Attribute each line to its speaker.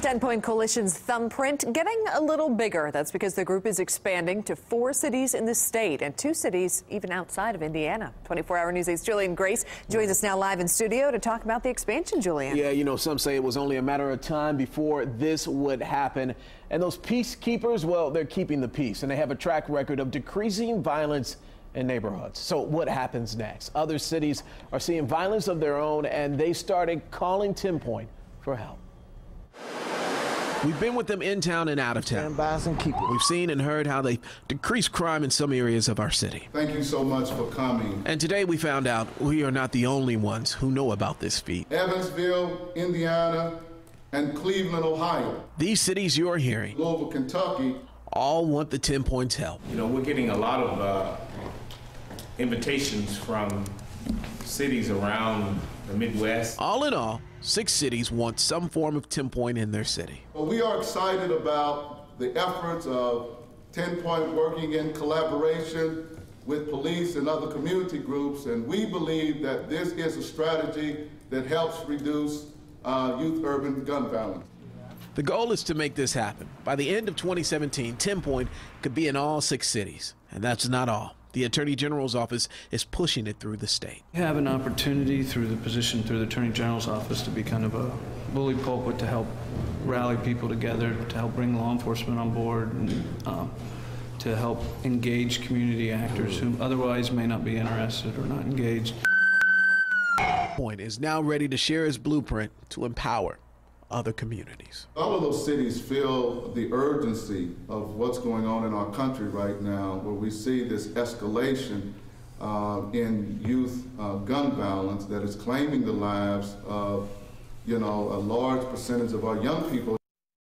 Speaker 1: 10 Point Coalition's thumbprint getting a little bigger. That's because the group is expanding to four cities in the state and two cities even outside of Indiana. 24 Hour News 8's Julian Grace joins us now live in studio to talk about the expansion, Julian.
Speaker 2: Yeah, you know, some say it was only a matter of time before this would happen. And those peacekeepers, well, they're keeping the peace and they have a track record of decreasing violence in neighborhoods. So what happens next? Other cities are seeing violence of their own and they started calling 10 Point for help. We've been with them in town and out of town. We've seen and heard how they decrease crime in some areas of our city.
Speaker 3: Thank you so much for coming.
Speaker 2: And today we found out we are not the only ones who know about this feat.
Speaker 3: Evansville, Indiana, and Cleveland, Ohio.
Speaker 2: These cities you're hearing
Speaker 3: Louisville, Kentucky.
Speaker 2: all want the 10 points help.
Speaker 4: You know, we're getting a lot of uh, invitations from cities around the Midwest.
Speaker 2: All in all, six cities want some form of 10 point in their city.
Speaker 3: Well, we are excited about the efforts of 10 Point working in collaboration with police and other community groups, and we believe that this is a strategy that helps reduce uh, youth urban gun violence.
Speaker 2: The goal is to make this happen. By the end of 2017, 10 Point could be in all six cities. And that's not all. The Attorney General's office is pushing it through the state.
Speaker 5: We have an opportunity through the position, through the Attorney General's office, to be kind of a bully pulpit to help rally people together, to help bring law enforcement on board, and um, to help engage community actors who otherwise may not be interested or not engaged.
Speaker 2: Point is now ready to share his blueprint to empower other communities.
Speaker 3: All of those cities feel the urgency of what's going on in our country right now, where we see this escalation uh, in youth uh, gun violence that is claiming the lives of, you know, a large percentage of our young people.